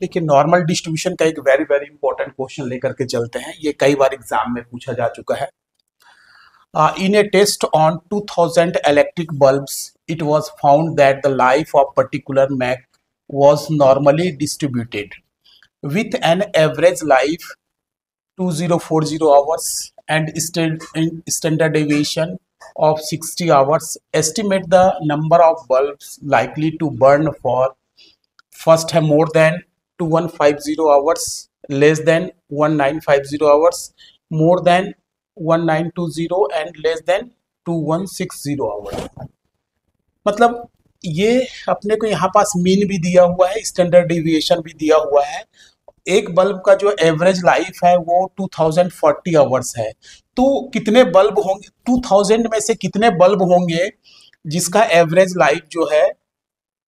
देखिए normal distribution का एक वेरी वेरी इंपॉर्टेंट क्वेश्चन लेकर के चलते हैं। ये कई बार एग्ज़ाम में पूछा जा चुका है। In a test on 2000 thousand electric bulbs it was found that the life of particular make was normally distributed with an average life 2040 hours and standard deviation of 60 hours estimate the number of bulbs likely to burn for first है more than 2150 hours, less than 1950 hours, more than 1920 and less than 2160 hours. मतलब ये अपने को यहाँ पास mean भी दिया हुआ है स्टैंडर्ड डिविएशन भी दिया हुआ है। एक बल्ब का जो एवरेज लाइफ है वो 2040 आवर्स है। तो कितने बल्ब होंगे 2000 में से कितने बल्ब होंगे जिसका एवरेज लाइफ जो है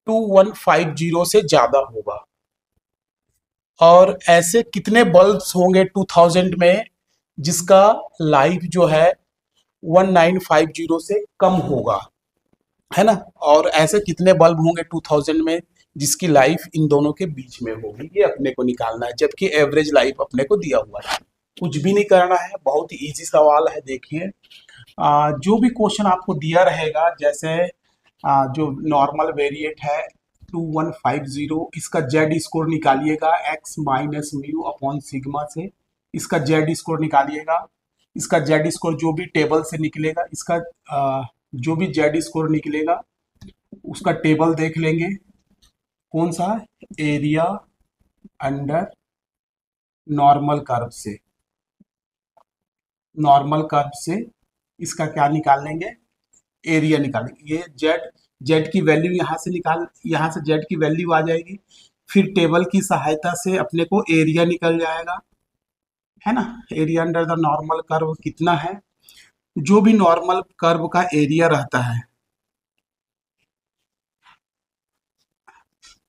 2150 से ज़्यादा होगा। और ऐसे कितने बल्ब्स होंगे 2000 में जिसका लाइफ जो है 1950 से कम होगा है ना? और ऐसे कितने बल्ब होंगे 2000 में जिसकी लाइफ इन दोनों के बीच में होगी ये अपने को निकालना है जबकि एवरेज लाइफ अपने को दिया हुआ है। कुछ भी नहीं करना है बहुत ही ईजी सवाल है देखिए। जो भी क्वेश्चन आपको दिया रहेगा जैसे आ, जो नॉर्मल वेरिएट है 2150 इसका Z score निकालिएगा X minus mu upon sigma से। इसका जेड स्कोर निकालिएगा। इसका जेड स्कोर जो भी टेबल से निकलेगा, इसका जो भी जेड स्कोर निकलेगा, उसका टेबल देख लेंगे। कौन सा? एरिया अंडर नॉर्मल कर्व से। नॉर्मल कर्व से इसका क्या निकाल लेंगे? एरिया निकालेंगे। ये जेड जेड की वैल्यू यहाँ से निकाल, यहाँ से जेड की वैल्यू आ जाएगी। फिर टेबल की सहायता से अपने को एरिया निकल जाएगा। है ना? Area under the normal curve कितना है? जो भी नॉर्मल कर्व का एरिया रहता है।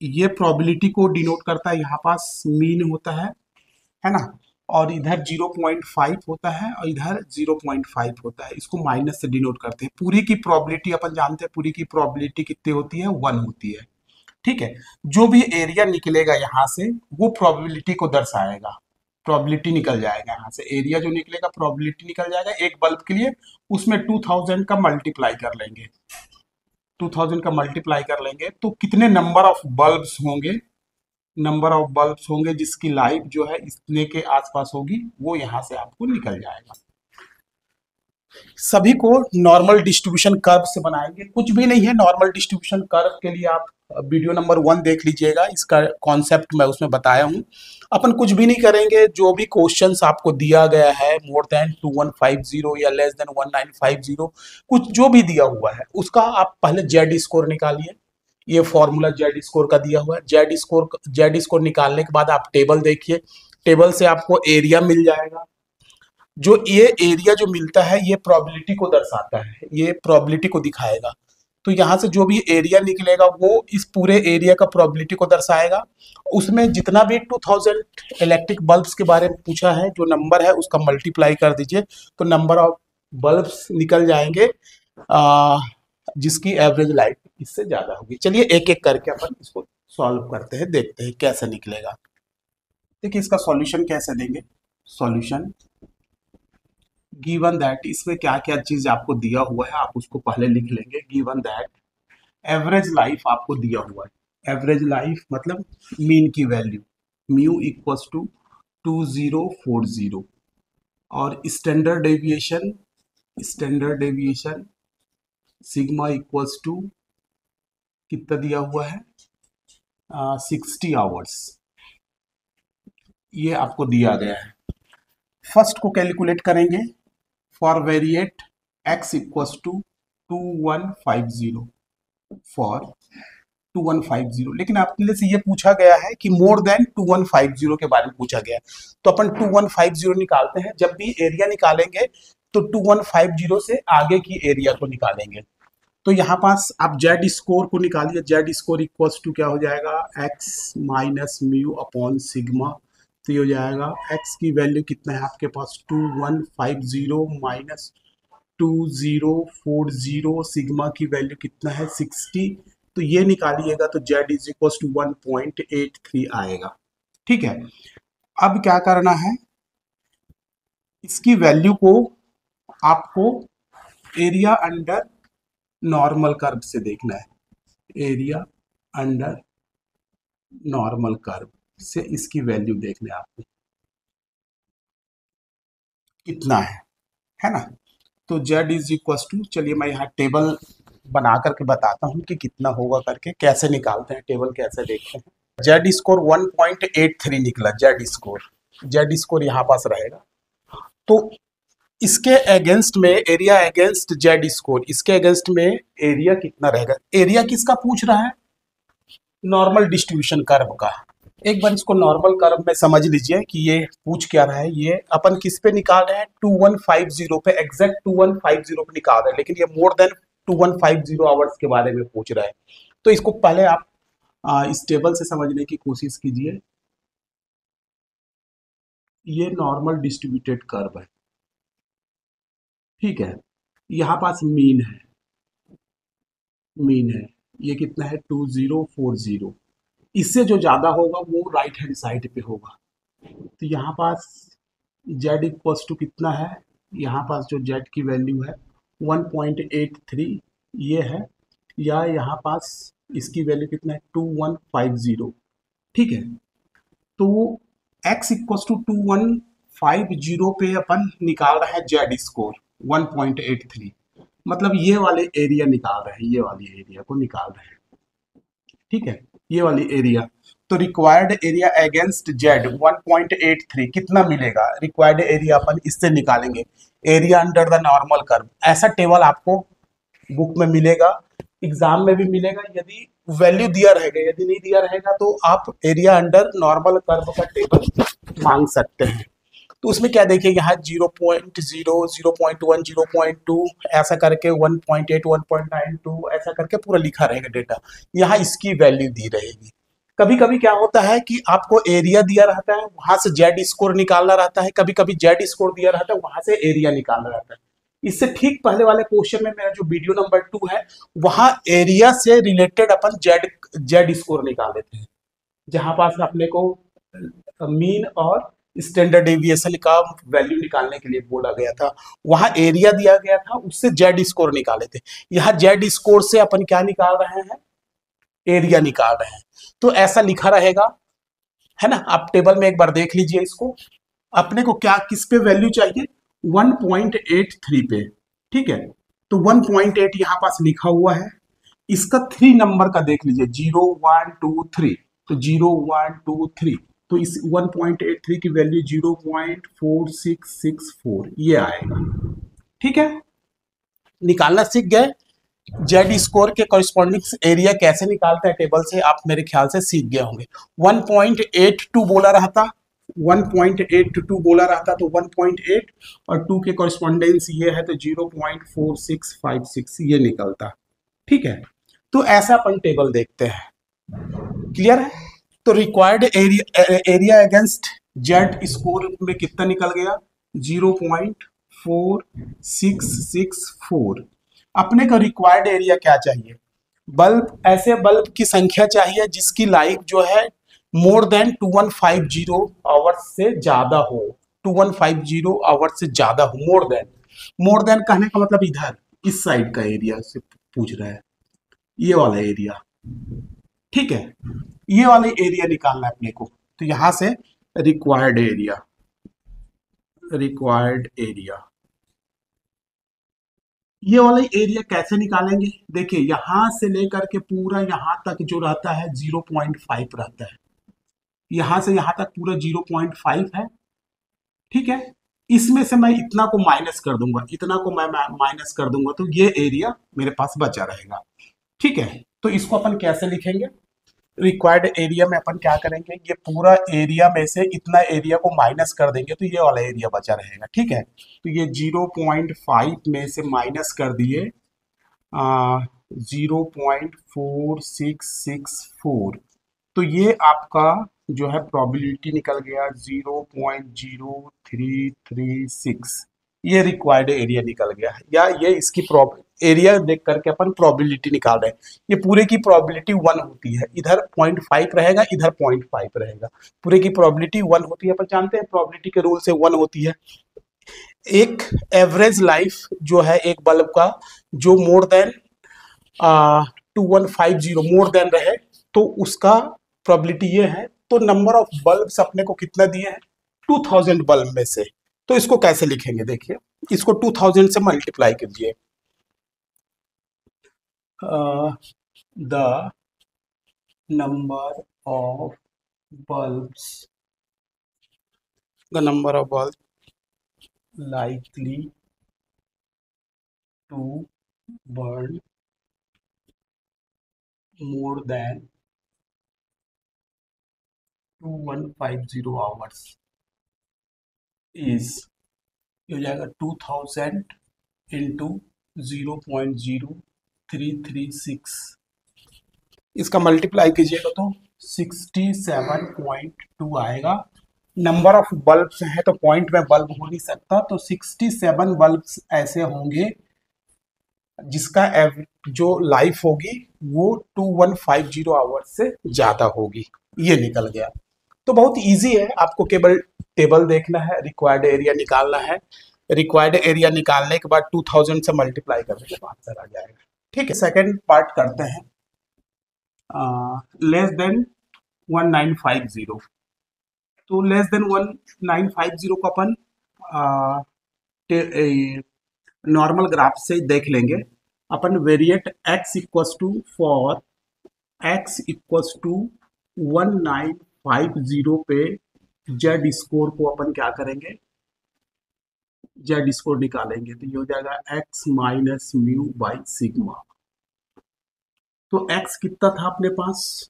ये प्रोबेबिलिटी को डिनोट करता है। यहाँ पास मीन होता है। है ना? और इधर 0.5 होता है और इधर 0.5 होता है। इसको माइनस से डिनोट करते हैं। पूरी की प्रोबेबिलिटी अपन जानते हैं, पूरी की प्रोबेबिलिटी कितनी होती है? वन होती है। ठीक है? जो भी एरिया निकलेगा यहाँ से, वो प्रोबेबिलिटी को दर्शाएगा। प्रोबेबिलिटी निकल जाएगा यहाँ से। एरिया जो निकलेगा प्रोबेबिलिटी निकल जाएगा एक बल्ब के लिए। उसमें 2000 का मल्टीप्लाई कर लेंगे। 2000 का मल्टीप्लाई कर लेंगे। तो कितने नंबर ऑफ़ बल्ब्स होंगे? नंबर ऑफ़ बल्ब्स होंगे जिसकी लाइफ जो है इतने के आसपास होगी, वो यहाँ से आपको निकल जाएगा। सभी को नॉर्मल डिस्ट्रीब्यूशन कर्व से बनाएँगे। कुछ भी नहीं है नॉर्मल डिस्ट्रीब्यूशन कर्व के लिए आप वीडियो नंबर वन देख लीजिएगा। इसका कॉन्सेप्ट मैं उसमें बताया हूँ। अपन कुछ भी नहीं करेंगे, जो भी क्वेश्चंस आपको दिया गया है more than two one five zero या less than one nine five zero कुछ जो भी दिया हुआ है, उसका आप पहले जेड स्कोर निकालिए। ये फॉर्मूला जेड स्कोर का दिया हुआ है। जेड स्कोर जेड स्कोर निकालने के बाद आप टेबल देखिए। टेबल से आपको एरिया मिल जाएगा। जो ये एरिया जो मिलता है ये प्रोबेबिलिटी को दर्शाता है। ये प्रोबेबिलिटी को दिखाएगा। तो यहाँ से जो भी एरिया निकलेगा वो इस पूरे एरिया का प्रोबेबिलिटी को दर्शाएगा। उसमें जितना भी 2000 इलेक्ट्रिक बल्ब्स के बारे में पूछा है जो नंबर है उसका मल्टीप्लाई कर दीजिए। तो नंबर ऑफ़ बल्ब्स निकल जाएँगे आ, जिसकी एवरेज लाइफ इससे ज़्यादा होगी? चलिए एक एक करके अपन इसको सॉल्व करते हैं, देखते हैं कैसे निकलेगा। देखिए इसका सॉल्यूशन कैसे देंगे? सॉल्यूशन गिवन दैट इसमें क्या क्या चीज़ आपको दिया हुआ है, आप उसको पहले लिख लेंगे। गिवन दैट एवरेज लाइफ आपको दिया हुआ है। एवरेज लाइफ मतलब मीन की value mu equals to two zero four zero और standard deviation standard deviation sigma equals to कितना दिया हुआ है? Sixty hours. ये आपको दिया गया है। फ़र्स्ट को कैलकुलेट करेंगे। For variate X equals to two one five zero. For two one five zero. लेकिन आपके से ये पूछा गया है कि more than two one five zero के बारे में पूछा गया है। तो अपन टू वन फाइव ज़ीरो निकालते हैं। जब भी एरिया निकालेंगे तो टू वन फाइव ज़ीरो से आगे की एरिया को निकालेंगे। तो यहाँ पास आप जेड स्कोर को निकालिए जेड स्कोर इक्वल्स टू क्या हो जाएगा? X minus mu upon sigma तो ये हो जाएगा। एक्स की वैल्यू कितना है आपके पास? Two one five zero minus two zero four zero sigma की वैल्यू कितना है? सिक्सटी तो ये निकालिएगा तो Z is equal to one point eight three आएगा। ठीक है? अब क्या करना है? इसकी वैल्यू को आपको एरिया अंडर नॉर्मल कर्व से देखना है। एरिया अंडर नॉर्मल कर्व से इसकी वैल्यू देखना आपको। कितना है? है ना? तो z इज़ इक्व टू चलिए मैं यहाँ टेबल बना करके बताता हूँ कि कितना होगा करके, कैसे निकालते हैं टेबल कैसे देखते हैं। जेड स्कोर 1.83 निकला जेड स्कोर जेड स्कोर यहाँ पास रहेगा। तो इसके अगेंस्ट में एरिया अगेंस्ट जेड स्कोर इसके अगेंस्ट में एरिया कितना रहेगा? एरिया किसका पूछ रहा है? नॉर्मल डिस्ट्रीब्यूशन कर्व का। एक बार इसको नॉर्मल कर्व में समझ लीजिए कि ये पूछ क्या रहा है। ये अपन किस पे निकाल रहे हैं? टू वन फाइव ज़ीरो पे exact two one five zero पे निकाल रहे हैं। लेकिन ये more than two one five zero hours के बारे में पूछ रहा है। तो इसको पहले आप आ, इस टेबल से समझने की कोशिश कीजिए। ये नॉर्मल डिस्ट्रीब्यूटेड कर्व है। ठीक है, यहाँ पास मीन है। मीन है। ये कितना है? टू ज़ीरो फोर ज़ीरो इससे जो ज़्यादा होगा, वो राइट हैंड साइड पे होगा। तो यहाँ पास जेड इक्व टू कितना है? यहाँ पास जो जेड की वैल्यू है 1.83 ये है। या यहाँ पास इसकी वैल्यू कितना है? 2150 ठीक है? तो x equal to two one five zero पे अपन निकाल रहे हैं जेड स्कोर 1.83 मतलब ये वाले एरिया निकाल रहे हैं, ये वाली एरिया को निकाल रहे हैं। ठीक है? ये वाली एरिया तो रिक्वायर्ड एरिया अगेंस्ट जेड 1.83 कितना मिलेगा? रिक्वायर्ड एरिया अपन इससे निकालेंगे। Area under the normal curve ऐसा टेबल आपको बुक में मिलेगा। एग्ज़ाम में भी मिलेगा। यदि वैल्यू दिया रहेगा, यदि नहीं दिया रहेगा तो आप एरिया अंडर नॉर्मल कर्व का टेबल मांग सकते हैं। तो उसमें क्या देखिए, यहाँ zero point zero zero point one, zero point two, ऐसा करके one point eight, one point nine two, ऐसा करके पूरा लिखा रहेगा डेटा। यहाँ इसकी वैल्यू दी रहेगी। कभी कभी क्या होता है कि आपको एरिया दिया रहता है, वहाँ से जेड स्कोर निकालना रहता है कभी कभी जेड स्कोर दिया रहता है, वहाँ से एरिया निकालना रहता है। इससे ठीक पहले वाले क्वेश्चन में मेरा जो वीडियो नंबर टू है, वहाँ एरिया से रिलेटेड अपन जेड जेड स्कोर निकाल देते हैं। जहाँ पास अपने को मीन और स्टैंडर्ड एविएशन का वैल्यू निकालने के लिए बोला गया था। वहाँ एरिया दिया गया था, उससे जेड स्कोर निकाले थे। यहाँ जेड स्कोर से अपन क्या निकाल रहे हैं? एरिया निकाल रहे हैं। तो ऐसा लिखा रहेगा, है ना? आप टेबल में एक बार देख लीजिए इसको। अपने को क्या, किस पे वैल्यू चाहिए? 1.83 पे। ठीक है? तो 1.8 यहाँ पास लिखा हुआ है। इसका थ्री नंबर का देख लीजिए। ज़ीरो वन टू थ्री तो ज़ीरो वन टू थ्री तो इस 1.83 की वैल्यू 0.4664 ये आएगा। ठीक है? निकालना सीख गए? जेड स्कोर के कॉरिस्पॉन्डिंग एरिया कैसे निकालते हैं टेबल से? आप मेरे ख्याल से सीख गए होंगे। 1.82 बोला रहा था 1.82 बोला रहा था तो 1.8 और 2 के कॉरिस्पॉन्डेंस ये है तो 0.4656 ये निकलता। ठीक है? तो ऐसा अपन टेबल देखते हैं। क्लियर है? तो required area area against Z score में कितना निकल गया? Zero point four six six four अपने को रिक्वायर्ड एरिया क्या चाहिए? बल्ब, ऐसे बल्ब की संख्या चाहिए जिसकी लाइफ जो है more than two one five zero hour से ज़्यादा हो। Two one five zero hour से ज़्यादा हो मोर देन मोर देन कहने का मतलब इधर, इस साइड का एरिया से पूछ रहा है। ये वाला एरिया ठीक है? ये वाले एरिया निकालना है अपने को। तो यहाँ से रिक्वायर्ड एरिया रिक्वायर्ड एरिया ये वाले एरिया कैसे निकालेंगे? देखिए, यहाँ से लेकर के पूरा यहाँ तक जो रहता है ज़ीरो पॉइंट फाइव रहता है। यहाँ से यहाँ तक पूरा ज़ीरो पॉइंट फाइव है। ठीक है? इसमें से मैं इतना को माइनस कर दूँगा। इतना को मैं माइनस कर दूँगा तो ये एरिया मेरे पास बचा रहेगा। ठीक है? तो इसको अपन कैसे लिखेंगे? रिक्वायर्ड एरिया में अपन क्या करेंगे, ये पूरा एरिया में से इतना एरिया को माइनस कर देंगे तो ये वाला एरिया बचा रहेगा, ठीक है? तो ये ज़ीरो पॉइंट फाइव में से माइनस कर दिए zero point four six six four तो ये आपका जो है प्रोबेबिलिटी निकल गया zero point zero three three six ये रिक्वायर्ड एरिया निकल गया है। या ये इसकी प्रॉब एरिया देख करके अपन प्रोबेबिलिटी निकाल रहे हैं। ये पूरे की प्रोबेबिलिटी वन होती है। इधर पॉइंट फाइव रहेगा, इधर पॉइंट फाइव रहेगा। पूरे की प्रोबेबिलिटी वन होती है, अपन जानते हैं प्रोबेबिलिटी के रूल से वन होती है। एक एवरेज लाइफ जो है एक बल्ब का, जो more than two one five zero more than रहे तो उसका प्रोबेबिलिटी ये है। तो नंबर ऑफ़ बल्ब अपने को कितना दिए हैं? टू थाउज़ेंड बल्ब में से। तो इसको कैसे लिखेंगे? देखिए, इसको टू थाउज़ेंड से मल्टीप्लाई कीजिए the number of bulbs the number of bulb likely to burn more than 2150 hours. Is हो जाएगा 2000 into zero point zero three three six इसका मल्टीप्लाई कीजिएगा तो सिक्सटी सेवन पॉइंट टू आएगा। नंबर ऑफ़ बल्ब्स हैं तो point में bulb हो नहीं सकता तो 67 बल्ब्स ऐसे होंगे जिसका एव, जो लाइफ होगी वो 2150 आवर्स से ज़्यादा होगी। ये निकल गया। तो बहुत इजी है, आपको केवल टेबल देखना है रिक्वायर्ड एरिया निकालना है। रिक्वायर्ड एरिया निकालने के बाद 2000 से मल्टीप्लाई करने के बाद आ जाएगा। ठीक है सेकेंड पार्ट करते हैं। लेस देन 1950 तो less than one nine five zero को अपन नॉर्मल ग्राफ से देख लेंगे। अपन variate X equals to for X equals to one nine five zero पे जेड स्कोर को अपन क्या करेंगे? जेड स्कोर निकालेंगे तो ये हो जाएगा X minus mu by sigma. तो एक्स कितना था अपने पास?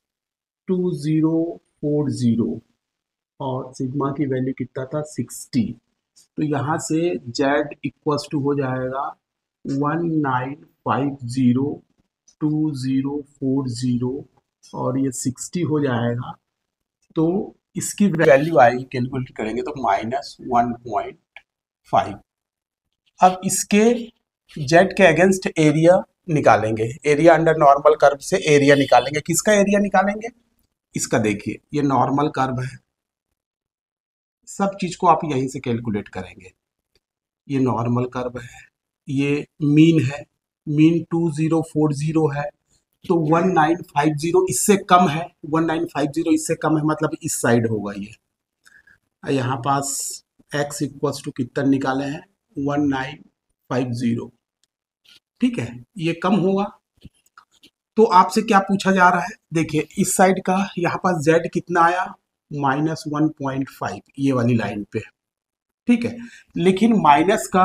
Two zero four zero. और सिग्मा की वैल्यू कितना था? सिक्सटी। तो यहाँ से जेड इक्वल्स टू हो जाएगा one nine five zero two zero four zero. और ये सिक्सटी हो जाएगा तो इसकी वैल्यू आएगी कैलकुलेट करेंगे तो माइनस वन पॉइंट फाइव अब इसके जेड के अगेंस्ट एरिया निकालेंगे। एरिया अंडर नॉर्मल कर्व से एरिया निकालेंगे। किसका एरिया निकालेंगे? इसका देखिए, ये नॉर्मल कर्व है। सब चीज़ को आप यहीं से कैलकुलेट करेंगे। ये नॉर्मल कर्व है। ये मीन है। Mean two zero four zero है। तो वन नाइन फाइव ज़ीरो इससे कम है। वन नाइन फाइव ज़ीरो इससे कम है मतलब इस साइड होगा ये। यहाँ पास एक्स इक्वल्स टू कितना निकाले हैं? वन नाइन फाइव ज़ीरो ठीक है, ये कम होगा। तो आपसे क्या पूछा जा रहा है? देखिए, इस साइड का यहाँ पास जेड कितना आया? माइनस वन पॉइंट फाइव ये वाली लाइन पे। ठीक है, लेकिन माइनस का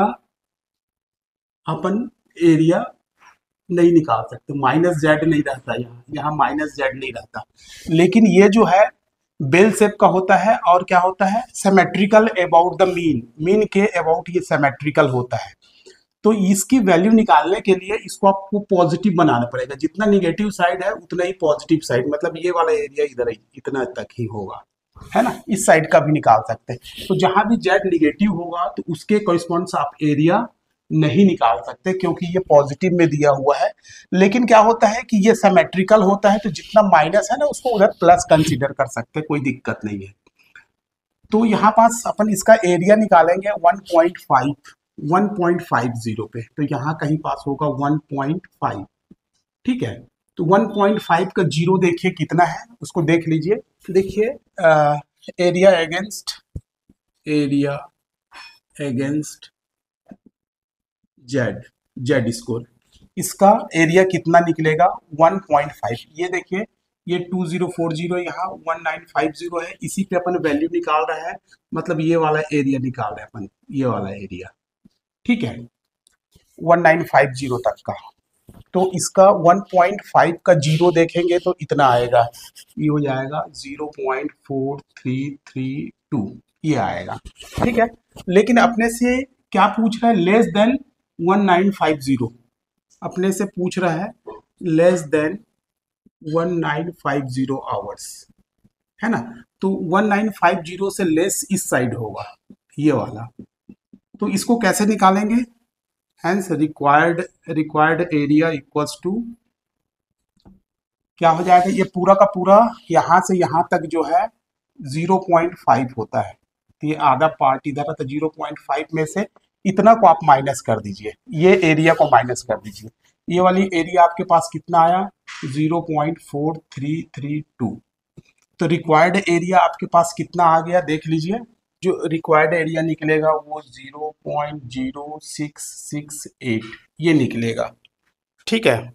अपन एरिया नहीं निकाल सकते माइनस जेड नहीं रहता यहाँ यहाँ माइनस जेड नहीं रहता। लेकिन ये जो है बेल सेप का होता है और क्या होता है? Symmetrical about the mean mean के अबाउट ये सेमेट्रिकल होता है। तो इसकी वैल्यू निकालने के लिए इसको आपको पॉजिटिव बनाना पड़ेगा। जितना निगेटिव साइड है, उतना ही पॉजिटिव साइड मतलब ये वाला एरिया इधर ही, इतना तक ही होगा। है ना? इस साइड का भी निकाल सकते हैं। तो जहाँ भी जेड निगेटिव होगा तो उसके कॉरिस्पॉन्ड्स आप एरिया नहीं निकाल सकते क्योंकि ये पॉजिटिव में दिया हुआ है। लेकिन क्या होता है कि ये सेमेट्रिकल होता है तो जितना माइनस है ना, उसको उधर प्लस कंसिडर कर सकते कोई दिक्कत नहीं है। तो यहाँ पास अपन इसका एरिया निकालेंगे 1.5 1.50 पे। तो यहाँ कहीं पास होगा 1.5 ठीक है? तो 1.5 का ज़ीरो देखिए कितना है, उसको देख लीजिए। देखिए area against area against Z Z score इसका एरिया कितना निकलेगा? 1.5 ये देखिए, ये 2040 यहाँ 1950 है। इसी पे अपन वैल्यू निकाल रहा है। मतलब ये वाला एरिया निकाल रहे हैं अपन। ये वाला एरिया ठीक है? 1950 तक का। तो इसका 1.5 का ज़ीरो देखेंगे तो इतना आएगा। ये हो जाएगा 0.4332 ये आएगा। ठीक है? लेकिन अपने से क्या पूछ रहा है? लेस देन 1950 अपने से पूछ रहा है लेस देन 1950 आवर्स है ना? तो 1950 से लेस इस साइड होगा, ये वाला। तो इसको कैसे निकालेंगे? Hence required required area equals to क्या हो जाएगा? ये पूरा का पूरा यहाँ से यहाँ तक जो है 0.5 होता है। तो ये आधा पार्ट इधर आता है तो 0.5 में से इतना को आप माइनस कर दीजिए। ये एरिया को माइनस कर दीजिए। ये वाली एरिया आपके पास कितना आया? 0.4332 तो रिक्वायर्ड एरिया आपके पास कितना आ गया? देख लीजिए। जो रिक्वायर्ड एरिया निकलेगा वो 0.0668 ये निकलेगा। ठीक है?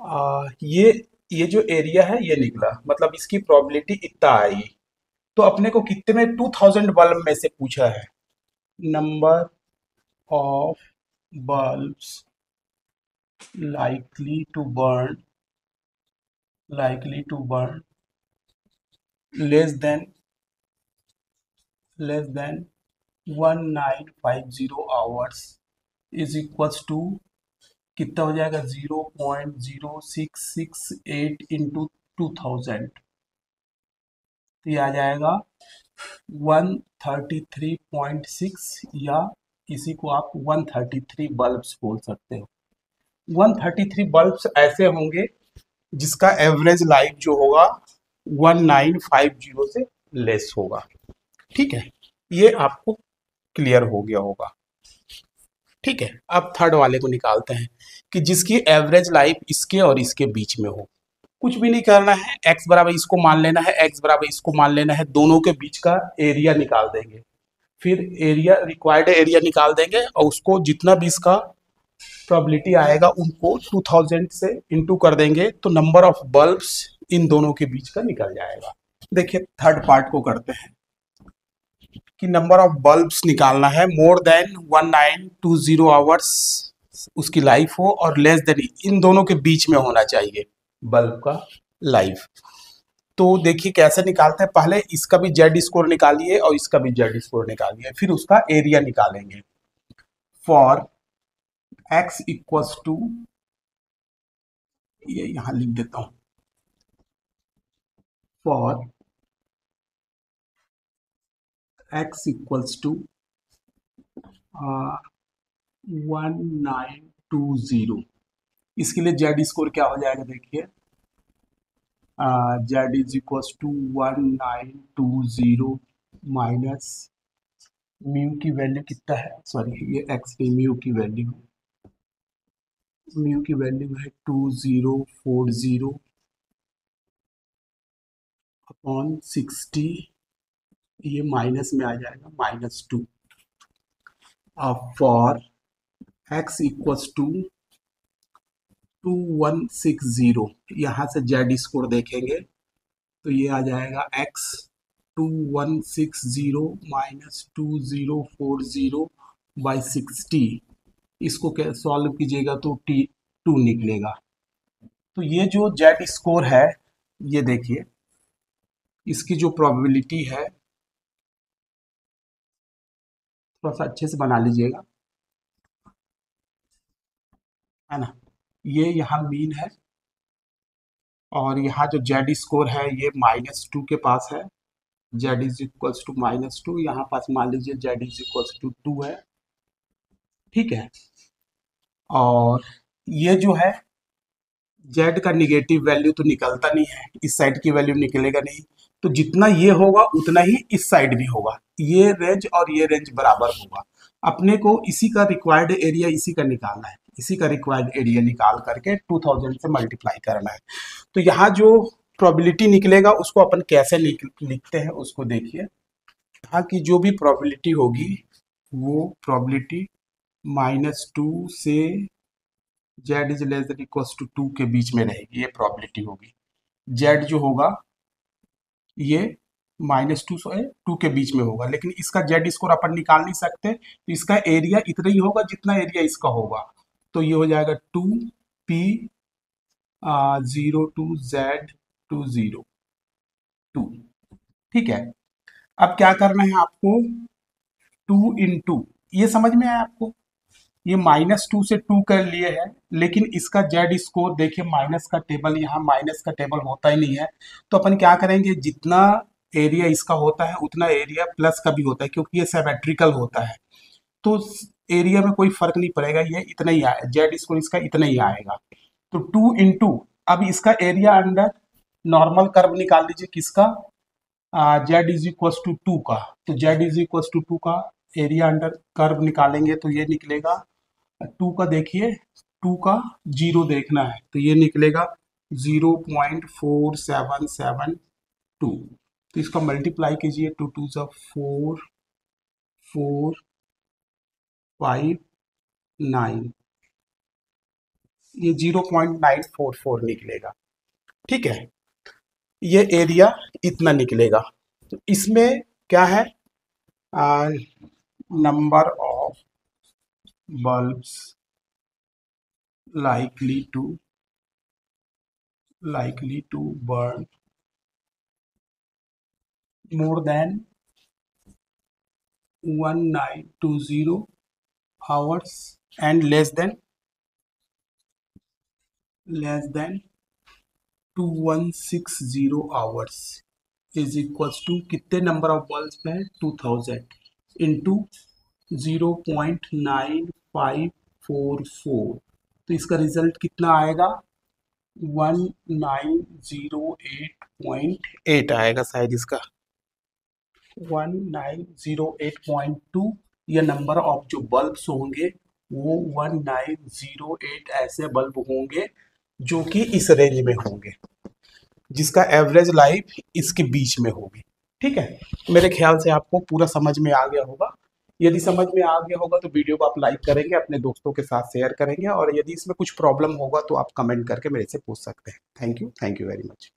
आ, ये ये जो एरिया है ये निकला। मतलब इसकी प्रोबेबिलिटी इतना आएगी तो अपने को कितने? 2000 बल्ब में से पूछा है। Number of bulbs likely to burn likely to burn less than less than 1950 hours is equals to कितना हो जाएगा zero point zero six six eight into two thousand तो ये आ जाएगा one thirty three point six या इसी को आप वन थर्टी थ्री बल्ब्स बोल सकते हो। 133 बल्ब्स ऐसे होंगे जिसका एवरेज लाइफ जो होगा 1950 से लेस होगा। ठीक है? ये आपको क्लियर हो गया होगा। ठीक है? अब थर्ड वाले को निकालते हैं कि जिसकी एवरेज लाइफ इसके और इसके बीच में हो। कुछ भी नहीं करना है, x बराबर इसको मान लेना है, x बराबर इसको मान लेना है, दोनों के बीच का एरिया निकाल देंगे। फिर एरिया रिक्वायर्ड एरिया निकाल देंगे और उसको जितना भी इसका प्रोबेबिलिटी आएगा, उनको 2000 से इंटू कर देंगे तो नंबर ऑफ़ बल्ब्स इन दोनों के बीच का निकल जाएगा। देखिए थर्ड पार्ट को करते हैं। कि नंबर ऑफ़ बल्ब्स निकालना है more than one nine two zero hours उसकी लाइफ हो, और लेस देन इन दोनों के बीच में होना चाहिए। बल्ब का लाइफ तो देखिए कैसे निकालते हैं? पहले इसका भी जेड स्कोर निकालिए और इसका भी जेड स्कोर निकालिए, फिर उसका एरिया निकालेंगे. फॉर एक्स इक्वल्स टू ये यहाँ लिख देता हूँ. For X equals to one nine two zero इसके लिए जेड स्कोर क्या हो जाएगा देखिए। Z is equal to one nine two zero minus mu की वैल्यू कितना है? सॉरी ये एक्स की म्यू की वैल्यू म्यू की वैल्यू है two zero four zero upon sixty ये माइनस में आ जाएगा minus two for X equals to two one six zero यहाँ से जेड स्कोर देखेंगे तो ये आ जाएगा X two one six zero minus two zero four zero by sixty इसको सॉल्व कीजिएगा तो टी टू निकलेगा। तो ये जो जेड स्कोर है, ये देखिए, इसकी जो प्रोबेबिलिटी है, थोड़ा सा अच्छे से बना लीजिएगा। है ना? ये यहाँ मीन है। और यहाँ जो जेड स्कोर है, ये माइनस टू के पास है। Z is equals to minus two यहाँ पास मान लीजिए Z is equals to two है। ठीक है? और ये जो है जेड का निगेटिव वैल्यू तो निकलता नहीं है, इस साइड की वैल्यू निकलेगा नहीं। तो जितना ये होगा, उतना ही इस साइड भी होगा। ये रेंज और ये रेंज बराबर होगा। अपने को इसी का रिक्वायर्ड एरिया इसी का निकालना है। इसी का रिक्वायर्ड एरिया निकाल करके 2000 से मल्टीप्लाई करना है। तो यहाँ जो प्रोबेबिलिटी निकलेगा, उसको अपन कैसे लिखते हैं, उसको देखिए। यहाँ की जो भी प्रोबेबिलिटी होगी, वो प्रोबेबिलिटी माइनस टू से Z is less than equals to two के बीच में रहेगी, ये प्रॉबिलिटी होगी। जेड जो होगा, ये माइनस टू सौ टू के बीच में होगा। लेकिन इसका जेड स्कोर अपन निकाल नहीं सकते तो इसका एरिया इतना ही होगा जितना एरिया इसका होगा। तो ये हो जाएगा two P zero to Z two zero two. ठीक है? अब क्या करना है आपको? टू इन टू ये समझ में आया आपको? ये माइनस टू से टू कर लिए है, लेकिन इसका जेड स्कोर देखिए, माइनस का टेबल यहाँ, माइनस का टेबल होता ही नहीं है। तो अपन क्या करेंगे, जितना एरिया इसका होता है, उतना एरिया प्लस का भी होता है, क्योंकि ये सेमेट्रिकल होता है। तो एरिया में कोई फ़र्क नहीं पड़ेगा, ये इतना ही आए जेड स्क्वायर इसका इतना ही आएगा। तो टू इंटू अब इसका एरिया अंडर नॉर्मल कर्व निकाल दीजिए किसका? Z is equal to two का। तो Z is equal to two का एरिया अंडर कर्व निकालेंगे तो ये निकलेगा। टू का देखिए टू का ज़ीरो देखना है तो ये निकलेगा zero point four seven seven two तो इसका मल्टीप्लाई कीजिए टू टू ज़ा फोर फोर फाइव नाइन। ये zero point nine four four निकलेगा। ठीक है? ये एरिया इतना निकलेगा। तो इसमें क्या है? Number of bulbs likely to likely to burn more than 1920 hours and less than less than 2160 hours is equals to कितने नंबर ऑफ़ बल्ब है? 2000 into zero point nine five four four तो इसका रिज़ल्ट कितना आएगा? One nine zero eight point eight आएगा शायद इसका। One nine zero eight point two ये नंबर ऑफ़ जो बल्ब्स होंगे, वो वन नाइन ज़ीरो एट ऐसे बल्ब होंगे जो कि इस रेंज में होंगे, जिसका एवरेज लाइफ इसके बीच में होगी। ठीक है? मेरे ख्याल से आपको पूरा समझ में आ गया होगा। यदि समझ में आ गया होगा तो वीडियो को आप लाइक करेंगे, अपने दोस्तों के साथ शेयर करेंगे और यदि इसमें कुछ प्रॉब्लम होगा तो आप कमेंट करके मेरे से पूछ सकते हैं। Thank you thank you very much